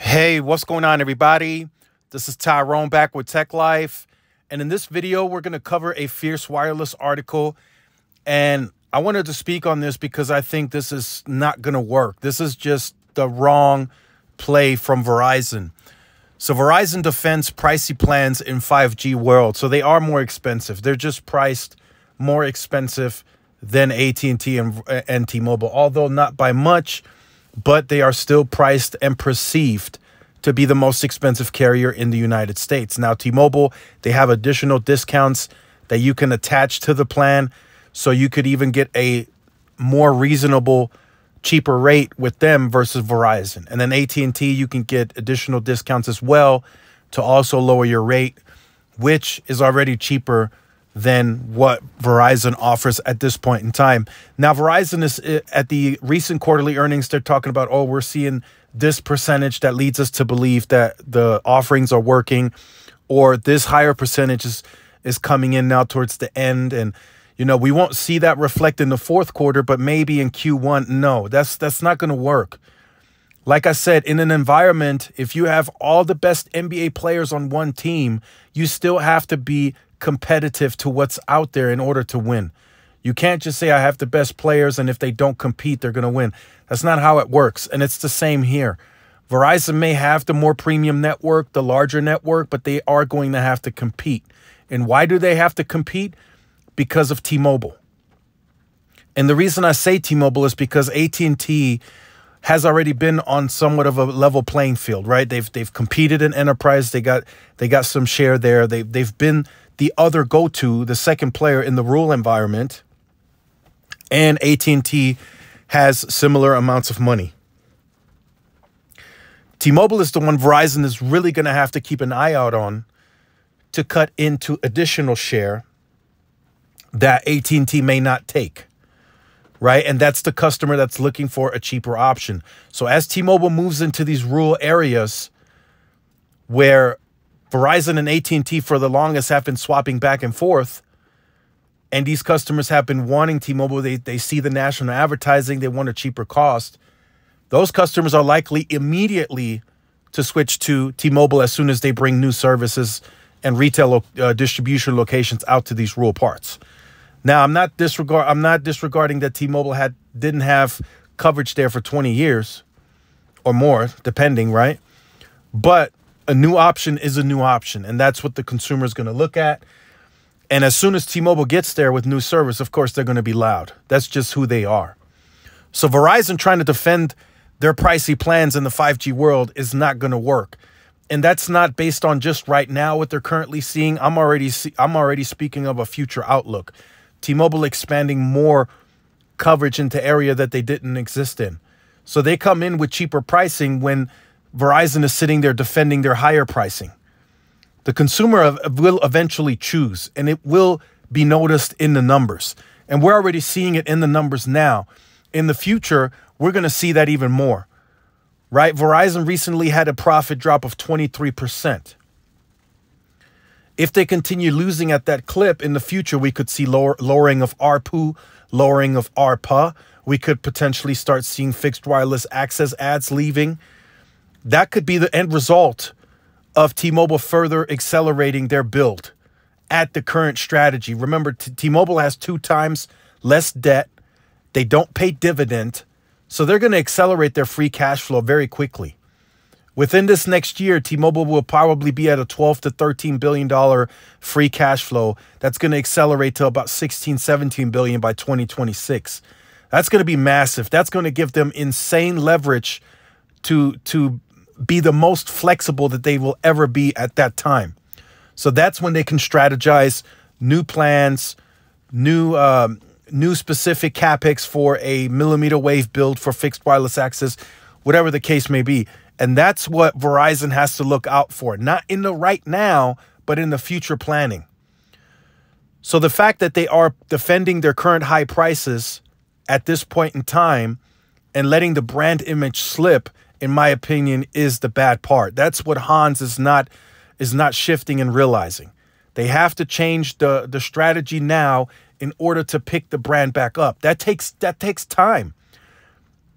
Hey, what's going on, everybody? This is Tyrone back with Tech Life. And in this video, we're going to cover a Fierce Wireless article. And I wanted to speak on this because I think this is not going to work. This is just the wrong play from Verizon. So Verizon defends pricey plans in 5G world. So they are more expensive. They're just priced more expensive than AT&T and, and T-Mobile, although not by much but they are still priced and perceived to be the most expensive carrier in the United States. Now, T Mobile, they have additional discounts that you can attach to the plan. So you could even get a more reasonable, cheaper rate with them versus Verizon. And then AT&T, you can get additional discounts as well to also lower your rate, which is already cheaper than what Verizon offers at this point in time. Now, Verizon is eh, at the recent quarterly earnings, they're talking about, oh, we're seeing this percentage that leads us to believe that the offerings are working, or this higher percentage is, is coming in now towards the end. And, you know, we won't see that reflect in the fourth quarter, but maybe in Q1. No, that's that's not going to work. Like I said, in an environment, if you have all the best NBA players on one team, you still have to be competitive to what's out there in order to win. You can't just say, I have the best players, and if they don't compete, they're going to win. That's not how it works. And it's the same here. Verizon may have the more premium network, the larger network, but they are going to have to compete. And why do they have to compete? Because of T-Mobile. And the reason I say T-Mobile is because AT&T has already been on somewhat of a level playing field, right? They've they've competed in enterprise. They got they got some share there. They they've been the other go-to, the second player in the rural environment, and AT&T has similar amounts of money. T-Mobile is the one Verizon is really going to have to keep an eye out on to cut into additional share that AT&T may not take. Right? And that's the customer that's looking for a cheaper option. So as T-Mobile moves into these rural areas where Verizon and AT&T for the longest have been swapping back and forth. And these customers have been wanting T-Mobile. They, they see the national advertising. They want a cheaper cost. Those customers are likely immediately to switch to T-Mobile as soon as they bring new services and retail uh, distribution locations out to these rural parts. Now, I'm not disregard I'm not disregarding that T-Mobile had didn't have coverage there for 20 years or more, depending, right? But a new option is a new option, and that's what the consumer is going to look at. And as soon as T-Mobile gets there with new service, of course they're going to be loud. That's just who they are. So Verizon trying to defend their pricey plans in the 5G world is not going to work. And that's not based on just right now what they're currently seeing. I'm already see, I'm already speaking of a future outlook. T-Mobile expanding more coverage into area that they didn't exist in. So they come in with cheaper pricing when Verizon is sitting there defending their higher pricing. The consumer will eventually choose, and it will be noticed in the numbers. And we're already seeing it in the numbers now. In the future, we're going to see that even more. Right? Verizon recently had a profit drop of 23%. If they continue losing at that clip in the future, we could see lower, lowering of ARPU, lowering of ARPA. We could potentially start seeing fixed wireless access ads leaving that could be the end result of T-Mobile further accelerating their build at the current strategy. Remember, T-Mobile has two times less debt. They don't pay dividend. So they're going to accelerate their free cash flow very quickly. Within this next year, T-Mobile will probably be at a 12 to 13 billion dollar free cash flow. That's going to accelerate to about 16, 17 billion by 2026. That's going to be massive. That's going to give them insane leverage to to be the most flexible that they will ever be at that time. So that's when they can strategize new plans, new um, new specific capex for a millimeter wave build for fixed wireless access, whatever the case may be. And that's what Verizon has to look out for, not in the right now, but in the future planning. So the fact that they are defending their current high prices at this point in time and letting the brand image slip in my opinion, is the bad part. That's what Hans is not is not shifting and realizing. They have to change the the strategy now in order to pick the brand back up. That takes that takes time.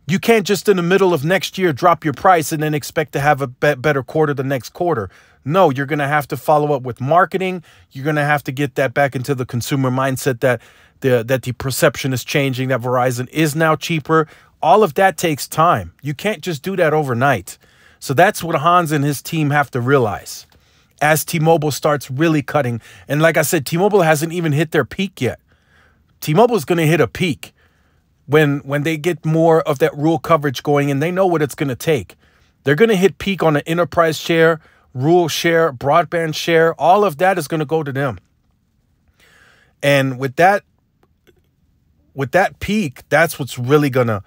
You can't just in the middle of next year drop your price and then expect to have a be better quarter the next quarter. No, you're going to have to follow up with marketing. You're going to have to get that back into the consumer mindset that the that the perception is changing that Verizon is now cheaper. All of that takes time. You can't just do that overnight. So that's what Hans and his team have to realize as T-Mobile starts really cutting. And like I said, T-Mobile hasn't even hit their peak yet. T-Mobile is going to hit a peak when when they get more of that rural coverage going and they know what it's going to take. They're going to hit peak on the enterprise share, rural share, broadband share. All of that is going to go to them. And with that with that peak, that's what's really going to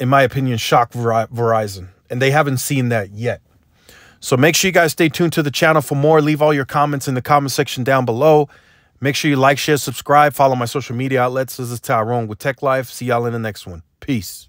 in my opinion shock Verizon. And they haven't seen that yet. So make sure you guys stay tuned to the channel for more. Leave all your comments in the comment section down below. Make sure you like, share, subscribe, follow my social media outlets. This is Tyrone with Tech Life. See y'all in the next one. Peace.